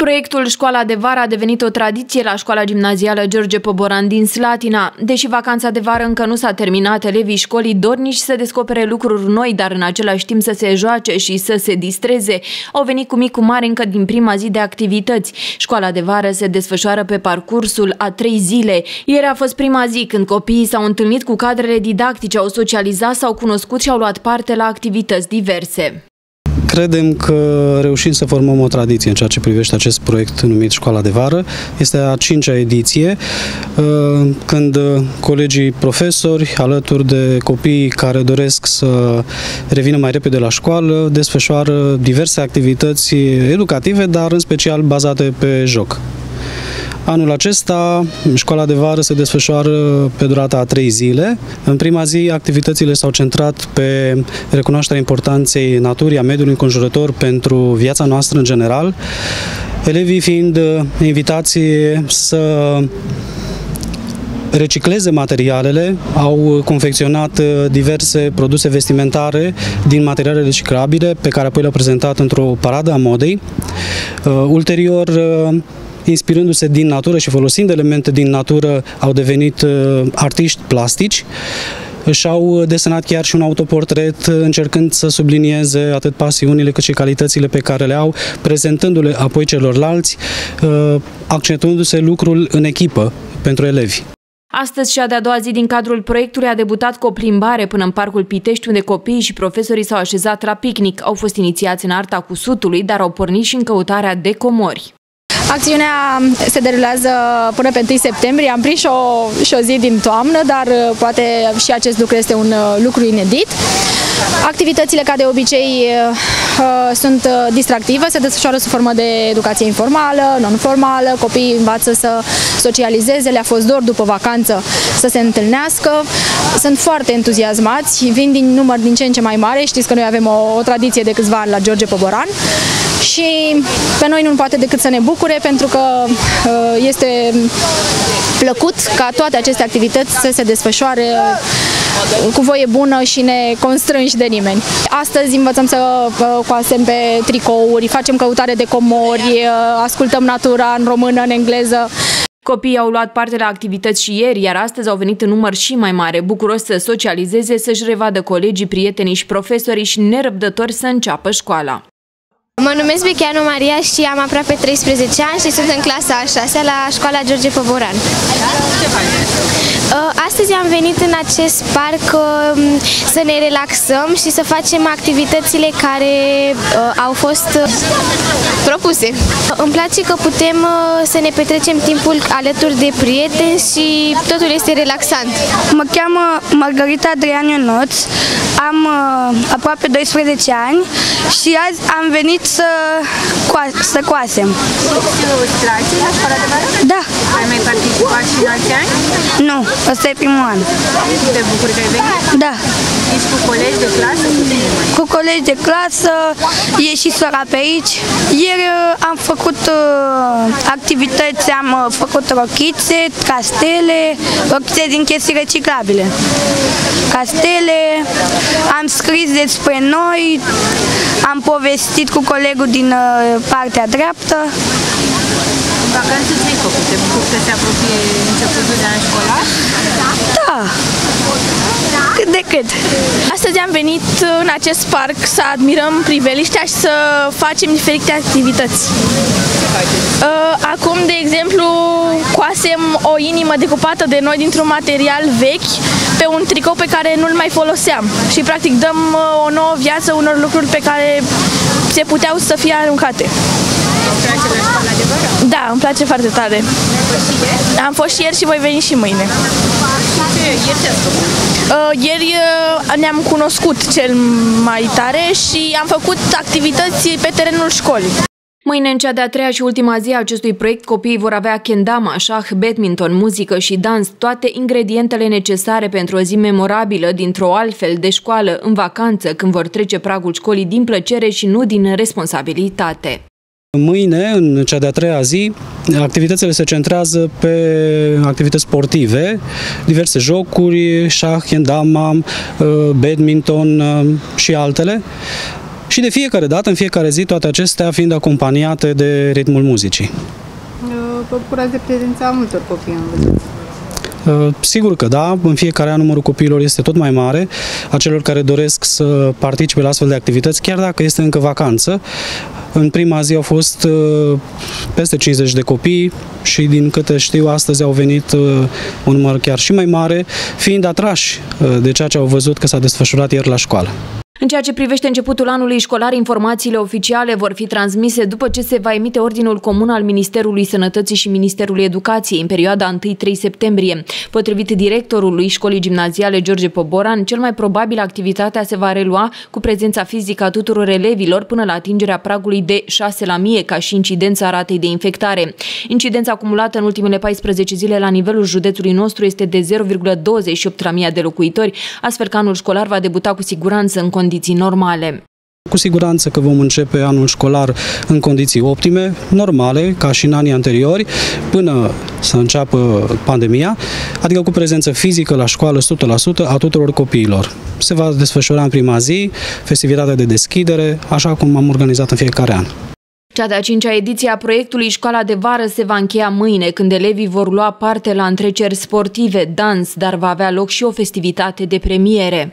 Proiectul Școala de Vară a devenit o tradiție la școala gimnazială George Poboran din Slatina. Deși vacanța de vară încă nu s-a terminat, elevii școlii dornici să descopere lucruri noi, dar în același timp să se joace și să se distreze, au venit cu mic cu mare încă din prima zi de activități. Școala de vară se desfășoară pe parcursul a trei zile. Ieri a fost prima zi când copiii s-au întâlnit cu cadrele didactice, au socializat, s-au cunoscut și au luat parte la activități diverse. Credem că reușim să formăm o tradiție în ceea ce privește acest proiect numit Școala de Vară. Este a cincea ediție, uh, când colegii profesori, alături de copii care doresc să revină mai repede la școală, desfășoară diverse activități educative, dar în special bazate pe joc. Anul acesta, școala de vară se desfășoară pe durata a trei zile. În prima zi, activitățile s-au centrat pe recunoașterea importanței naturii, a mediului înconjurător pentru viața noastră în general, elevii fiind invitați să recicleze materialele, au confecționat diverse produse vestimentare din materiale reciclabile pe care apoi le-au prezentat într-o paradă a modei. Ulterior, inspirându-se din natură și folosind elemente din natură, au devenit uh, artiști plastici și-au desenat chiar și un autoportret încercând să sublinieze atât pasiunile cât și calitățile pe care le au, prezentându-le apoi celorlalți, uh, accentuându-se lucrul în echipă pentru elevi. Astăzi, cea de-a doua zi din cadrul proiectului a debutat cu o plimbare până în Parcul Pitești, unde copiii și profesorii s-au așezat la picnic. Au fost inițiați în arta cusutului, dar au pornit și în căutarea de comori. Acțiunea se derulează până pe 1 septembrie. Am prins și o, și o zi din toamnă, dar uh, poate și acest lucru este un uh, lucru inedit. Activitățile, ca de obicei, uh, sunt distractive, se desfășoară sub formă de educație informală, non-formală, copiii învață să socializeze, le-a fost dor după vacanță să se întâlnească. Sunt foarte entuziasmați, vin din număr din ce în ce mai mare, știți că noi avem o, o tradiție de câțiva ani la George Poboran și pe noi nu poate decât să ne bucure pentru că uh, este plăcut ca toate aceste activități să se desfășoare uh, cu voie bună și ne constrânși de nimeni. Astăzi învățăm să uh, coasem pe tricouri, facem căutare de comori, ascultăm natura în română, în engleză. Copiii au luat parte la activități și ieri, iar astăzi au venit în număr și mai mare, bucuros să socializeze, să-și revadă colegii, prietenii și profesorii și nerăbdători să înceapă școala. Mă numesc Becheanu Maria și am aproape 13 ani și sunt în clasa a 6 la școala George Poboran. Uh, astăzi am venit în acest parc um, să ne relaxăm și să facem activitățile care uh, au fost uh, propuse. Îmi place că putem să ne petrecem timpul alături de prieteni și totul este relaxant. Mă cheamă Margarita Adrian Ionuț, am aproape 12 ani și azi am venit să, coa- să coasem. Îți place la școala de vară? Da. Ai mai participat și în alți ani? Nu, ăsta e primul an. Te bucuri că ai venit? Da. Ești cu colegi de clasă? Cu cine mai? Cu colegi de clasă, e și sora pe aici. Ieri uh, am făcut uh, activități, am uh, făcut rochițe, castele, rochițe din chestii reciclabile. Castele, am scris despre noi, am povestit cu colegul din uh, partea dreaptă. În vacanță ce ai făcut? Te bucur că se apropie începutul de an școlar? Da, cât de cât. Astăzi am venit în acest parc să admirăm priveliștea și să facem diferite activități. Uh, acum, de exemplu, coasem o inimă decupată de noi dintr-un material vechi pe un tricou pe care nu-l mai foloseam și practic dăm uh, o nouă viață unor lucruri pe care se puteau să fie aruncate. Îți place la școala de vară? Da, îmi place foarte tare. Am fost și ieri și voi veni și mâine. Ce ieri ce ați făcut? Uh, ieri uh, ne-am cunoscut cel mai tare și am făcut activități pe terenul școlii. Mâine, în cea de-a treia și ultima zi a acestui proiect, copiii vor avea kendama, șah, badminton, muzică și dans, toate ingredientele necesare pentru o zi memorabilă dintr-o altfel de școală în vacanță, când vor trece pragul școlii din plăcere și nu din responsabilitate. Mâine, în cea de-a treia zi, activitățile se centrează pe activități sportive, diverse jocuri, șah, kendama, badminton și altele. Și de fiecare dată, în fiecare zi, toate acestea fiind acompaniate de ritmul muzicii. Vă bucurați de prezența multor copii, am văzut. Uh, sigur că da, în fiecare an numărul copiilor este tot mai mare, a celor care doresc să participe la astfel de activități, chiar dacă este încă vacanță. În prima zi au fost uh, peste 50 de copii și din câte știu astăzi au venit uh, un număr chiar și mai mare, fiind atrași de ceea ce au văzut că s-a desfășurat ieri la școală. În ceea ce privește începutul anului școlar, informațiile oficiale vor fi transmise după ce se va emite Ordinul Comun al Ministerului Sănătății și Ministerului Educației în perioada 1-3 septembrie. Potrivit directorului școlii gimnaziale George Poboran, cel mai probabil activitatea se va relua cu prezența fizică a tuturor elevilor până la atingerea pragului de 6 la mie, ca și incidența ratei de infectare. Incidența acumulată în ultimele 14 zile la nivelul județului nostru este de 0,28 la mie de locuitori, astfel că anul școlar va debuta cu siguranță în condiții condiții normale. Cu siguranță că vom începe anul școlar în condiții optime, normale, ca și în anii anteriori, până să înceapă pandemia, adică cu prezență fizică la școală 100% a tuturor copiilor. Se va desfășura în prima zi festivitatea de deschidere, așa cum am organizat în fiecare an. Cea de-a cincea ediție a proiectului Școala de Vară se va încheia mâine, când elevii vor lua parte la întreceri sportive, dans, dar va avea loc și o festivitate de premiere.